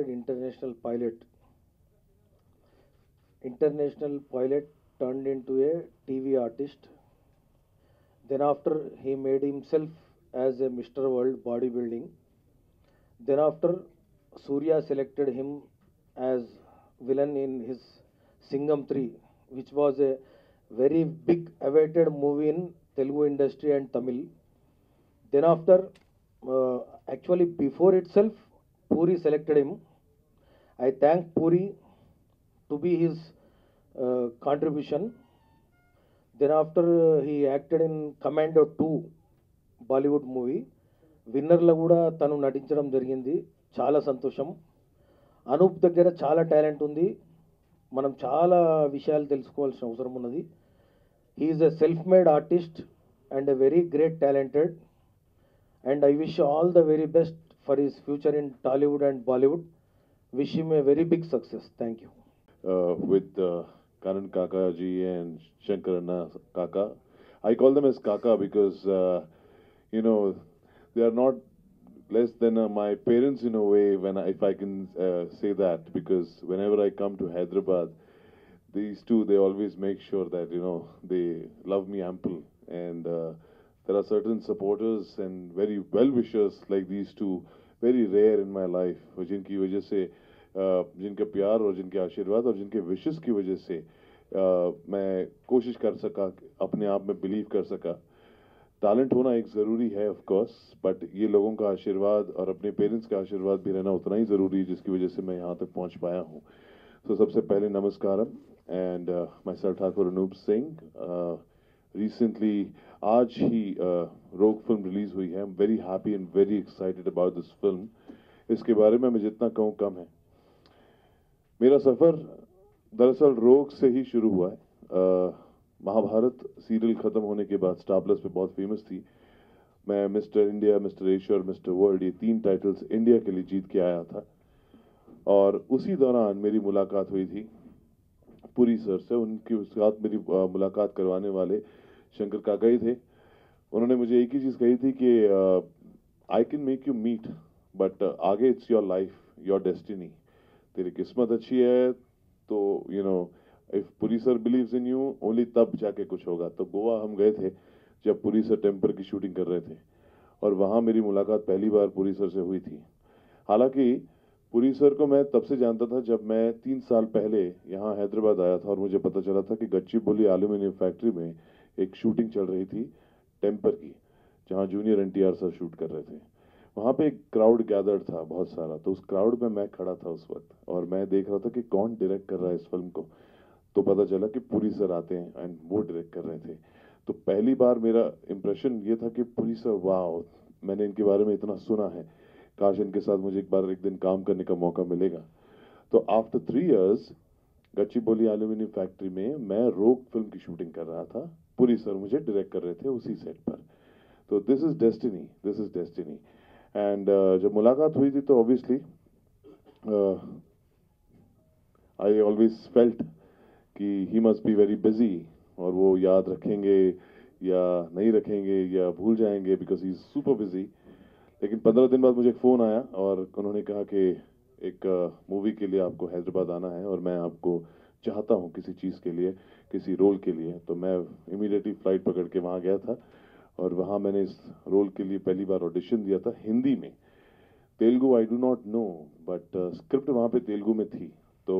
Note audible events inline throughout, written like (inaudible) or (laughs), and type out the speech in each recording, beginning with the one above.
international pilot. International pilot turned into a TV artist. Then after he made himself as a Mr. World bodybuilding. Then after Surya selected him as villain in his Singham 3, which was a very big awaited movie in Telugu industry and Tamil. Then after, uh, actually before itself, Puri selected him. I thank Puri to be his uh, contribution. Then after uh, he acted in Commando 2 Bollywood movie విన్నర్లో కూడా తను నటించడం జరిగింది. చాలా సంతోషం. అనూప్ దగ్గర చాలా talent ఉంది. మనం చాలా విషయాలు తెలుసుకోవాల్సిన అవసరం ఉన్నది. He's a self made artist and a very great talented and I wish all the very best for his future in Tollywood and Bollywood Wish him a very big success. Thank you. Uh, with uh, Karan Kaka ji and Shankarana Kaka, I call them as Kaka because, uh, you know, they are not less than uh, my parents in a way, when I, if I can uh, say that, because whenever I come to Hyderabad, these two, they always make sure that, you know, they love me ample. And uh, there are certain supporters and very well-wishers like these two very rare in my life, जिनकी वजह से जिनका प्यार और जिनके आशीर्वाद और जिनके विशेष की वजह से मैं कोशिश कर सका अपने आप में बिलीव कर सका। टैलेंट होना एक ज़रूरी है ऑफ़ कोर्स बट ये लोगों का आशीर्वाद और अपने पेरेंट्स का आशीर्वाद भी रहना उतना ही ज़रूरी है जिसकी वजह से मैं यहाँ तक पहुँच पाया हूँ। तो सबसे पहले नमस्कारम and my sir Thakur Anup Singh recently आज ही रोग फ़िल्म रिलीज़ हुई है। I am very happy and very excited about this film इसके बारे में मैं जितना कहूँ कम है। मेरा सफ़र दरअसल रोग से ही शुरू हुआ है। अ, महाभारत सीरियल ख़त्म होने के बाद स्टार प्लस पे बहुत फ़ेमस थी। मैं मिस्टर इंडिया मिस्टर एशिया और मिस्टर वर्ल्ड ये तीन टाइटल्स इंडिया के लिए जीत के आया था। और उसी दौरान मेरी मुलाकात हुई थी। पुरी सर से उनके साथ मेरी मुलाकात करवाने वाले शंकर काका ही थे। उन्होंने मुझे एक ही चीज़ कही थी कि I can make you meet but आगे it's your life your destiny तेरी किस्मत अच्छी है तो you know if Puri sir believes in you only तब जाके कुछ होगा। तो गोवा हम गए थे, जब पुरी सर टेम्पर की शूटिंग कर रहे थे। और वहाँ मेरी मुलाकात पहली बार पुरी सर से हुई थी। हालाँकि पुरी सर को मैं तब से जानता था जब मैं तीन साल पहले यहाँ हैदराबाद आया था और मुझे पता चला था कि गच्ची बोली एल्यूमिनियम फैक्ट्री में एक शूटिंग चल रही थी टेम्पर की, जहाँ जूनियर एनटीआर सर शूट कर रहे थे। वहाँ पे एक क्राउड गैदर्ड था बहुत सारा तो उस क्राउड में मैं खड़ा था उस वक्त और मैं देख रहा था कि कौन डायरेक्ट कर रहा है इस फ़िल्म को। तो पता चला कि पुरी सर आते हैं एंड वो डायरेक्ट कर रहे थे। तो पहली बार मेरा इम्प्रेशन ये था कि पुरी सर वाह, मैंने इनके बारे में इतना सुना है। काश इनके साथ मुझे एक बार एक दिन काम करने का मौका मिलेगा। तो आफ्टर थ्री इयर्स गच्ची बोली एल्यूमिनियम फैक्ट्री में मैं रोक फ़िल्म की शूटिंग कर रहा था। पुरी सर मुझे डायरेक्ट कर रहे थे उसी सेट पर। तो this is destiny this is destiny and जब मुलाकात हुई थी तो ऑब्वियसली आई ऑलवेज फेल्ट कि he must be very busy और वो याद रखेंगे या नहीं रखेंगे या भूल जाएँगे because he is super busy लेकिन पंद्रह दिन बाद मुझे एक फ़ोन आया और उन्होंने कहा कि एक मूवी के लिए आपको हैदराबाद आना है और मैं आपको चाहता हूँ किसी चीज़ के लिए। किसी रोल के लिए तो मैं इमीडिएटली फ़्लाइट पकड़ के वहाँ गया था और वहाँ मैंने इस रोल के लिए पहली बार ऑडिशन दिया था हिंदी में। Telugu I do not know but script वहाँ पे तेलुगु में थी। तो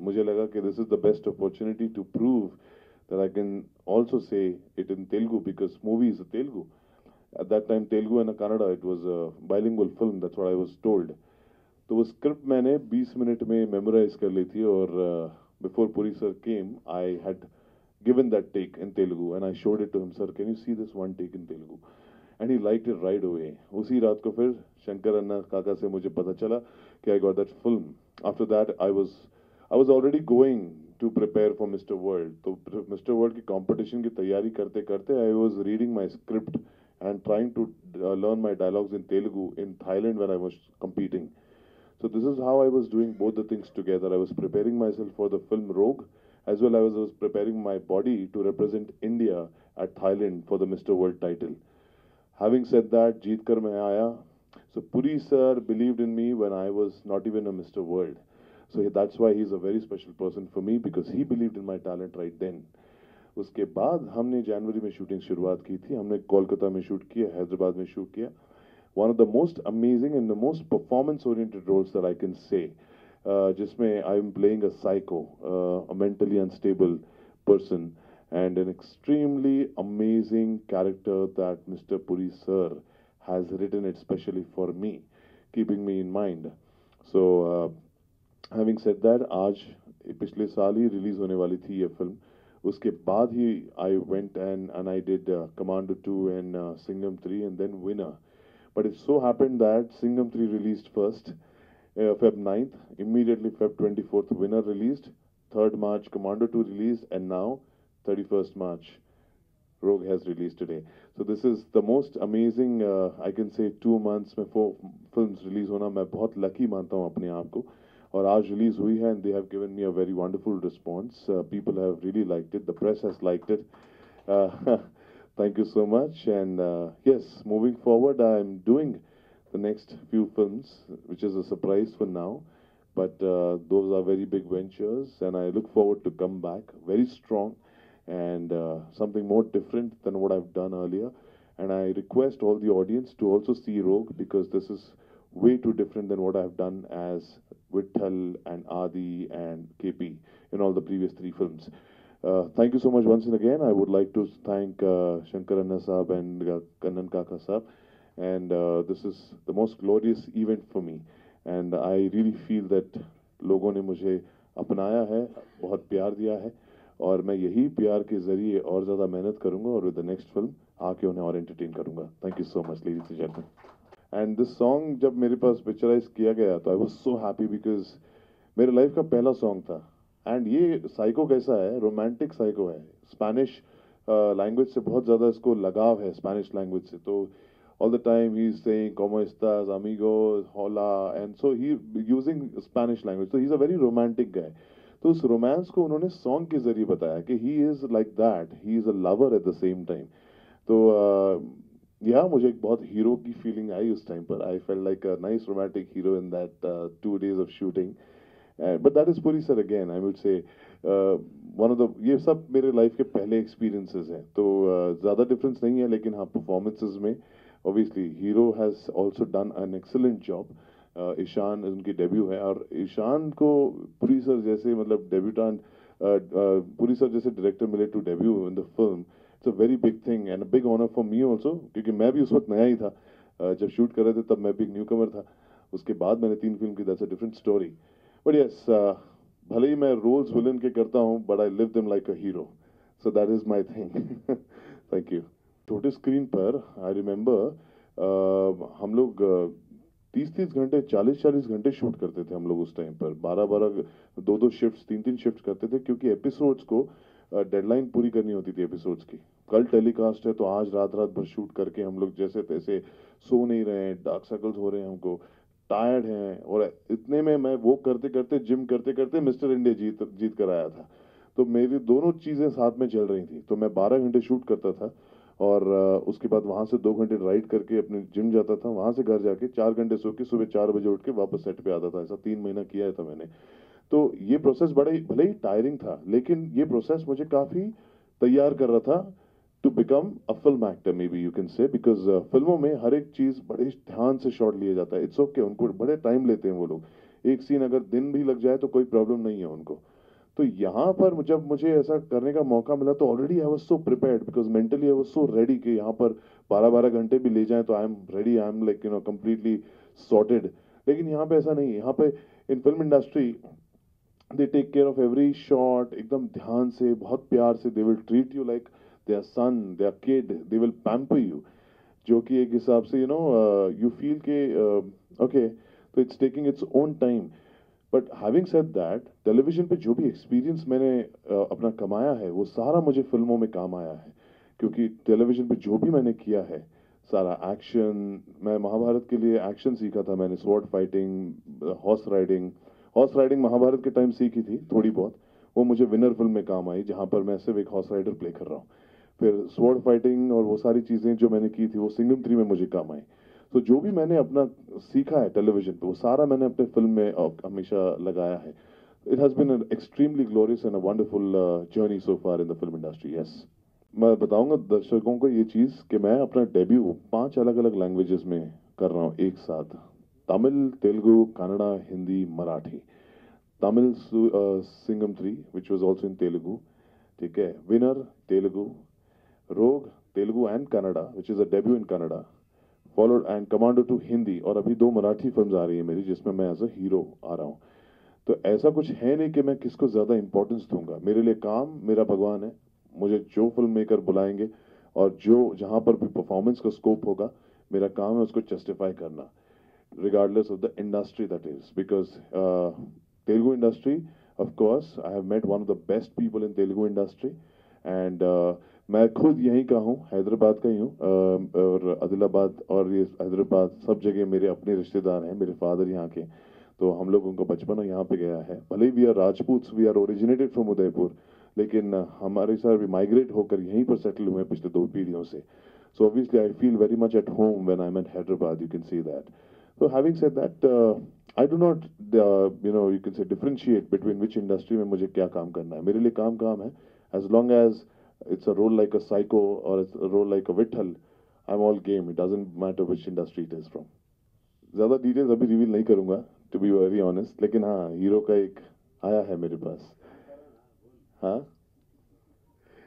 मुझे लगा कि this is the best opportunity to prove that I can also say it in Telugu because movie is a Telugu. At that time Telugu and Kannada it was a bilingual film, that's what I was told तो वो script मैंने 20 minute में memorise कर ली थी और Before Puri sir came I had given that take in Telugu and I showed it to him sir can you see this one take in Telugu and he liked it right away उसी रात को फिर शंकर अन्ना काका से मुझे पता चला कि I got that film after that I was I was already going to prepare for Mr. World तो Mr. World की competition की तैयारी करते करते I was reading my script and trying to uh, learn my dialogues in Telugu in Thailand when I was competing. So this is how I was doing both the things together. I was preparing myself for the film Rogue, as well as I was preparing my body to represent India at Thailand for the Mr. World title. Having said that, जीत कर मैं आया So Puri sir believed in me when I was not even a Mr. World. So that's why he's a very special person for me because he believed in my talent right then. उसके बाद हमने जनवरी में shooting शुरुआत की थी हमने कोलकाता में shoot किया हैदराबाद में शूट किया one of the most amazing and the most performance oriented roles that I can say जिसमें I am playing a psycho a mentally unstable person and an extremely amazing character that Mr. Puri sir has written it specially for me, keeping me in mind. So, uh, having said that, आज पिछले साल ही release होने वाली थी ये film उसके बाद ही I went and and I did Commando two and Singham three and then Winner But it so happened that Singham three released first Feb 9th, immediately Feb 24th, winner released. 3rd March, Commando 2 released, and now 31st March, Rogue has released today. So this is the most amazing, uh, I can say, two months में four films release होना मैं बहुत lucky मानता हूँ अपने आप को और आज release हुई है and they have given me a very wonderful response. Uh, people have really liked it. The press has liked it. Uh, (laughs) thank you so much. And uh, yes, moving forward, I'm doing the next few films, which is a surprise for now. But uh, those are very big ventures, and I look forward to come back very strong and uh, something more different than what I've done earlier. And I request all the audience to also see Rogue because this is way too different than what I've done as Vittal and Adi and KP in all the previous three films. Uh, thank you so much once again. I would like to thank uh, Shankar Anna Saab and uh, Kannan Kaka Saab. And uh, this is the most glorious event for me. And I really feel that लोगों ने मुझे अपनाया है बहुत प्यार दिया है और मैं यही प्यार के ज़रिए और ज़्यादा मेहनत करूँगा और विद द नेक्स्ट फ़िल्म आके उन्हें और एंटरटेन करूँगा thank you so much ladies and gentleman and this song जब मेरे पास पिक्चराइज किया गया तो I was so happy because मेरे लाइफ का पहला सॉन्ग था एंड ये साइको कैसा है? रोमांटिक साइको है। स्पेनिश लैंग्वेज से बहुत ज़्यादा इसको लगाव है स्पेनिश लैंग्वेज से। तो all the time he's saying, como estas amigos hola. And so he, using spanish language. So he's a very romantic guy. तो उस रोमांस को उन्होंने सॉन्ग के ज़रिए बताया कि he is like that he is a lover at the same time तो या मुझे एक बहुत हीरो की फीलिंग आई उस टाइम पर। I felt like a nice romantic hero in that two days of shooting but that is Puri sir again I would say one of the ये सब मेरे लाइफ के पहले एक्सपीरियंसेस हैं। तो uh, ज़्यादा डिफरेंस नहीं है लेकिन हाँ परफॉर्मेंसेज में obviously hero has also done an excellent job Ishan उनकी डेब्यू है और ईशान को पुरी सर जैसे मतलब डेब्यूटांट पुरी सर जैसे डायरेक्टर मिले to debut in the film it's a very big thing and big honour for me also क्योंकि मैं भी उस वक्त नया ही था। Uh, जब शूट कर रहे थे तब मैं भी एक न्यू कमर था। उसके बाद मैंने तीन फ़िल्म की that's a different story but yes भले ही मैं रोल्स विलन के करता हूँ but I live them like a hero so that is my thing thank you छोटे स्क्रीन पर आई रिमेम्बर हम लोग तीस तीस घंटे चालीस चालीस घंटे शूट करते थे हम लोग उस टाइम पर। बारह बारह दो दो शिफ्ट तीन तीन शिफ्ट करते थे, क्योंकि एपिसोड्स को डेडलाइन पूरी करनी होती थी एपिसोड्स की। कल टेलीकास्ट है तो आज रात रात भर शूट करके हम लोग जैसे तैसे सो नहीं रहे हैं डार्क सर्कल्स हो रहे हैं हमको। टायर्ड हैं और इतने में मैं वो करते करते जिम करते करते मिस्टर इंडिया जीत जीत कर आया था। तो मेरी दोनों चीज़ें साथ में चल रही थी। तो मैं बारह घंटे शूट करता था और उसके बाद वहाँ से दो घंटे राइड करके अपने जिम जाता था। वहाँ से घर जाके चार घंटे सो के सुबह चार बजे उठ के वापस सेट पे आता था। ऐसा तीन महीना किया था मैंने। तो ये प्रोसेस बड़ा, भले ही टायरिंग था, लेकिन ये प्रोसेस मुझे काफ़ी तैयार कर रहा था। To become a film actor maybe you can say because फ़िल्मों में हर एक चीज़ बड़े ध्यान से शॉट लिया जाता है इट्स ओके okay, उनको बड़े टाइम लेते हैं वो लोग एक सीन अगर दिन भी लग जाए तो कोई प्रॉब्लम नहीं है उनको तो यहाँ पर जब मुझे ऐसा करने का मौका मिला तो already I was so prepared because mentally I was so ready कि यहाँ पर बारह बारह घंटे भी ले जाएँ तो I am ready I am like you know completely sorted लेकिन यहाँ पे ऐसा नहीं यहाँ पे in film industry they take care of every shot एकदम ध्यान से बहुत प्यार से they will treat you like their son their kid they will pamper you जो कि एक हिसाब से यू नो यू फील के ओके तो it's taking its own time but having said that television पे जो भी एक्सपीरियंस मैंने uh, अपना कमाया है वो सारा मुझे फ़िल्मों में काम आया है। क्योंकि टेलीविज़न पे जो भी मैंने किया है सारा एक्शन मैं महाभारत के लिए एक्शन सीखा था मैंने sword fighting horse riding horse riding Mahabharat के टाइम सीखी थी थोड़ी बहुत वो मुझे विनर फ़िल्म में काम आई जहाँ पर मैं सिर्फ़ एक हॉर्स राइडर प्ले कर रहा हूँ। फिर स्वॉर्ड फाइटिंग और वो सारी चीज़ें जो मैंने की थी, वो सिंगम थ्री में मुझे काम आई। तो जो भी मैंने अपना सीखा है टेलीविज़न पे, वो सारा मैंने अपने फ़िल्म में हमेशा लगाया है। It has been an extremely glorious and a wonderful journey so far in the film industry yes मैं बताऊँगा दर्शकों को ये चीज़ कि मैं अपना डेब्यू पाँच अलग अलग लैंग्वेजेस में कर रहा हूँ एक साथ। Tamil, Telugu, Kannada, Hindi, Marathi. Tamil Singam three which was also in Telugu. ठीक है? Winner Telugu. Rogue Telugu and Kannada which is a debut in Kannada followed and commando two Hindi और अभी दो मराठी फ़िल्म आ रही है मेरी जिसमें मैं एज अ हीरो आ रहा हूँ। तो ऐसा कुछ है नहीं कि मैं किसको ज़्यादा इंपॉर्टेंस दूँगा। मेरे लिए काम मेरा भगवान है। मुझे जो फ़िल्म मेकर बुलाएँगे और जो जहाँ पर भी परफॉर्मेंस का स्कोप होगा मेरा काम है उसको जस्टिफाई करना। Regardless of the industry that is because Telugu industry course I have met one of the best people in Telugu industry and uh, मैं खुद यहीं का हूँ हैदराबाद का ही हूँ और आदिलाबाद और ये हैदराबाद सब जगह मेरे अपने रिश्तेदार हैं मेरे फादर यहाँ के। तो हम लोगों का बचपन यहाँ पे गया है। भले ही we are Rajput we are originated from Udaipur लेकिन हमारे सर भी माइग्रेट होकर यहीं पर सेटल हुए पिछले दो पीढ़ियों से। So obviously, I feel very much at home when I'm in Hyderabad You can see that. So said that, uh, I do not, uh, you know, you can say differentiate between which industry में मुझे क्या काम करना है। मेरे लिए काम काम है as long as it's a role like a psycho or it's a role like a Vittal, I'm all game. It doesn't matter which industry it is from. ज़्यादा डिटेल्स अभी रिवील नहीं करूँगा टू बी वेरी ऑनेस्ट लेकिन हाँ hero का एक आया है मेरे पास हाँ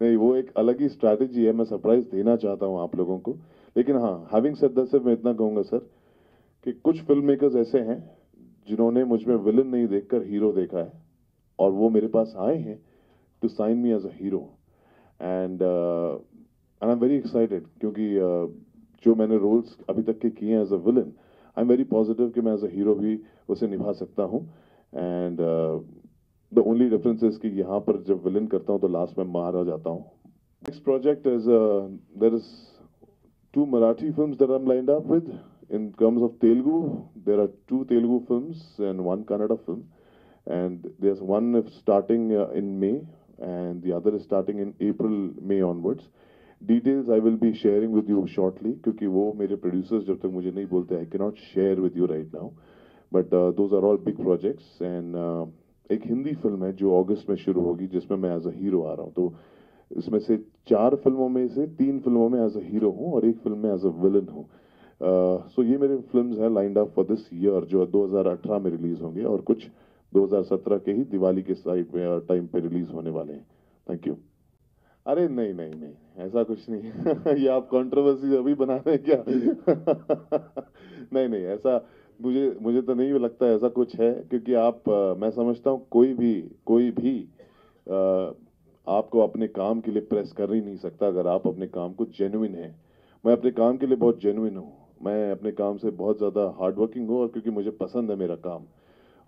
नहीं वो एक अलग ही स्ट्रैटेजी है मैं सरप्राइज़ देना चाहता हूँ आप लोगों को लेकिन हाँ हैविंग सेड दैट सिर्फ़ मैं इतना कहूँगा सर कि कुछ फ़िल्म मेकर्स ऐसे हैं जिन्होंने मुझमें विलन नहीं देखकर हीरो देखा है और वो मेरे पास आए हैं to sign me as a hero and and I am very excited क्योंकि uh, जो मैंने रोल्स अभी तक के किए हैं as a villain I am very positive कि मैं एज अ हीरो भी उसे निभा सकता हूँ and the only difference is कि यहाँ पर जब विलन करता हूँ तो लास्ट में मार आ जाता हूँ next project is there is two Marathi films that I'm lined up with. In terms of Telugu, there are two Telugu films and one Kannada film. And there's one starting uh, in May and the other is starting in April, May onwards. Details I will be sharing with you shortly क्योंकि वो मेरे producers जब तक मुझे नहीं बोलते I cannot share with you right now. But uh, those are all big projects and uh, एक Hindi film है जो अगस्त में शुरू होगी जिसमें मैं एज अ हीरो आ रहा हूँ तो इसमें से चार फ़िल्मों में से तीन फ़िल्मों में एज अ हीरो हूँ और एक फ़िल्म में एज अ विलन हूँ सो ये मेरे फिल्म्स हैं lined up for this year जो 2018 में रिलीज़ होंगे और कुछ 2017 के ही दिवाली के साइड में टाइम पे रिलीज़ होने वाले हैं। थैंक यू अरे नहीं नहीं नहीं ऐसा कुछ नहीं (laughs) ये आप कंट्रोवर्सी अभी बना रहे क्या? (laughs) नहीं नहीं ऐसा मुझे मुझे तो नहीं लगता ऐसा कुछ है क्योंकि आप अ, मैं समझता हूँ कोई भी कोई भी अ, आपको अपने काम के लिए प्रेस कर ही नहीं सकता अगर आप अपने काम को जेनुइन है। मैं अपने काम के लिए बहुत जेनुइन हूँ। मैं अपने काम से बहुत ज़्यादा हार्ड वर्किंग हूँ और क्योंकि मुझे पसंद है मेरा काम।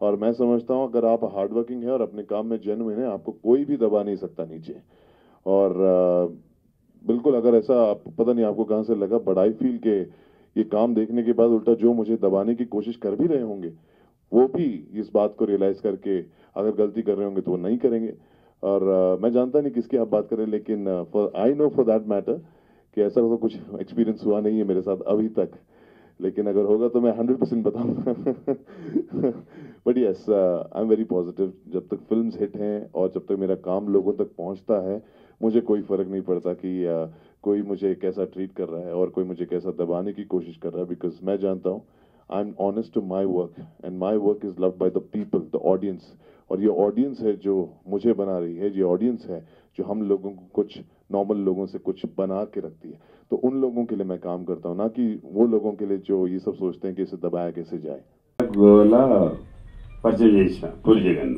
और मैं समझता हूँ अगर आप हार्ड वर्किंग है और अपने काम में जेन्युइन है आपको कोई भी दबा नहीं सकता नीचे। और बिल्कुल अगर ऐसा आप पता नहीं आपको कहाँ से लगा बट आई फील के ये काम देखने के बाद उल्टा जो मुझे दबाने की कोशिश कर भी रहे होंगे वो भी इस बात को रियलाइज़ करके अगर गलती कर रहे होंगे तो वो नहीं करेंगे। और अ, मैं जानता नहीं किसकी आप बात करें लेकिन I know for that matter कि ऐसा तो कुछ एक्सपीरियंस हुआ नहीं है मेरे साथ अभी तक। लेकिन अगर होगा तो मैं हंड्रेड परसेंट बताऊँगा। But yes I am very positive जब तक फिल्म्स हिट हैं और जब तक मेरा काम लोगों तक पहुँचता है मुझे कोई फ़र्क नहीं पड़ता कि uh, कोई मुझे कैसा ट्रीट कर रहा है और कोई मुझे कैसा दबाने की कोशिश कर रहा है बिकॉज़ मैं जानता हूँ I am honest to my work and my work is love by the people the audience और ये ऑडियंस है जो मुझे बना रही है ये ऑडियंस है जो हम लोगों को कुछ नॉर्मल लोगों से कुछ बना के रखती है। तो उन लोगों के लिए मैं काम करता हूँ ना कि वो लोगों के लिए जो ये सब सोचते हैं कि इसे दबाया कैसे जाए। గోలా పరిచయం చేసిన పూరి జగన్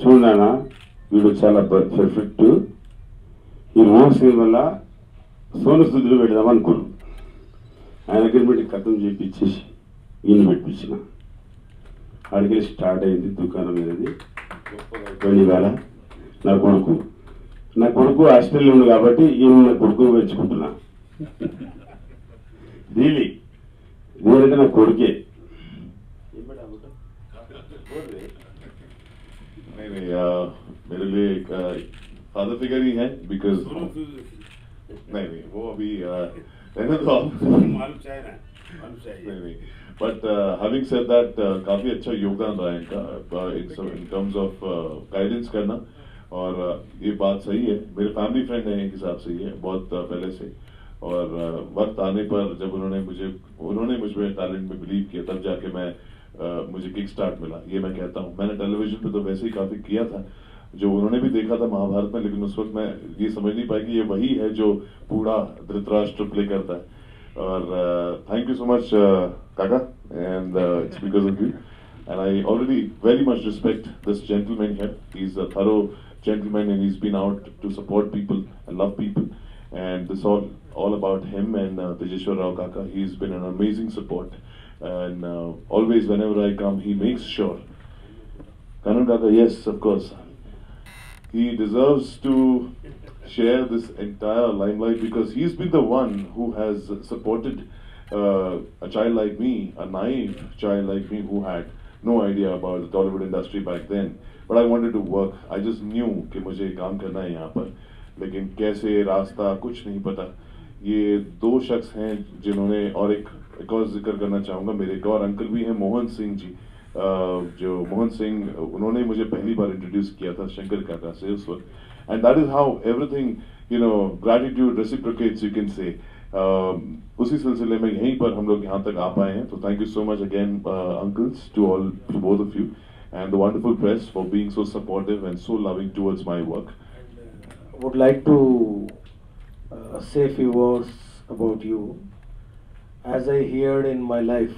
చూడనా వీడు చాలా పర్ఫెక్ట్ ఈ మూవీ సినిమాల సోను స్థుతులు పెడదాం అనుకున్నాను ఆయన అగ్రిమెంట్ కథం చేపించేసి ఈయన పెట్టించిన. అడిగి స్టార్ట్ అయింది దుకాణం అనేది. కొన్ని వేళ నా కొడుకు. నా కొడుకు హాస్టల్లో ఉంది కాబట్టి ఈయన నా కొడుకు మెచ్చుకుంటున్నా రియలీ (laughs) నేనంటే నా కొడుకే. Uh, मेरे लिए एक फादर फिगर ही है बिकॉज़ नहीं नहीं वो अभी रहने दो आप मालूम चाहे ना नहीं नहीं बट हैविंग सेड दैट काफ़ी अच्छा योगदान रहा है इनका इन टर्म्स ऑफ़ गाइडेंस करना और uh, ये बात सही है मेरे फैमिली फ्रेंड है एक हिसाब से ये बहुत uh, पहले से और uh, वक्त आने पर जब उन्होंने मुझे उन्होंने मुझमें टैलेंट में बिलीव किया तब जाके मैं मुझे किक स्टार्ट मिला। ये मैं कहता हूँ। मैंने टेलीविज़न पे तो वैसे ही काफ़ी किया था। जो उन्होंने भी देखा था महाभारत में लेकिन उस वक्त मैं ये समझ नहीं पाया कि ये वही है जो पूरा धृतराष्ट्र प्ले करता है। और थैंक यू सो मच काका and because of you and I already very much respect this gentleman है is a thorough gentleman and is been out to support people I love people and this all all about him and Tejeshwar Rao काका he is been an amazing support And uh, always whenever I come, he makes sure. Kanan Kaka, yes, of course. He deserves to share this entire limelight because he's been the one who has supported uh, a child like me, a naive child like me who had no idea about the Tollywood industry back then. But I wanted to work. I just knew कि मुझे काम करना है यहाँ पर लेकिन कैसे रास्ता कुछ नहीं पता ये दो शख्स हैं जिन्होंने, और एक एक और ज़िक्र करना चाहूँगा, मेरे एक और अंकल भी हैं, मोहन सिंह जी। जो मोहन सिंह, उन्होंने मुझे पहली बार इंट्रोड्यूस किया था, शंकर काका से उस वक्त। And that is how everything you know gratitude reciprocates you can say उसी सिलसिले में यहीं पर हम लोग यहाँ तक आ पाए हैं। तो thank you so much again uncles to all to both of you and the wonderful press for being so supportive and so loving towards my work would like to uh, say a few words about you. As I heard in my life,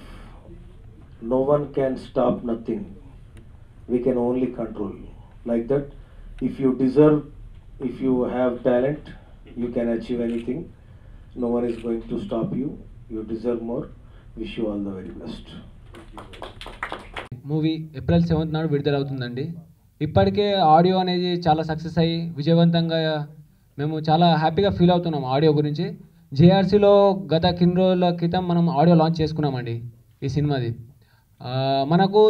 no one can stop nothing. We can only control. Like that, if you deserve, if you have talent, you can achieve anything. No one is going to stop you. You deserve more. Wish you all the very best. Movie April seventh నాడు విడుదలవుతుందండి ఇప్పటికే audio అనేది చాలా success అయ్యి విజయవంతంగా మేము చాలా హ్యాపీగా feel అవుతున్నాం ఆడియో గురించి. జేఆర్సీలో గత కొన్ని రోజుల క్రితం మనం ఆడియో లాంచ్ చేసుకున్నామండి ఈ సినిమాది. మనకు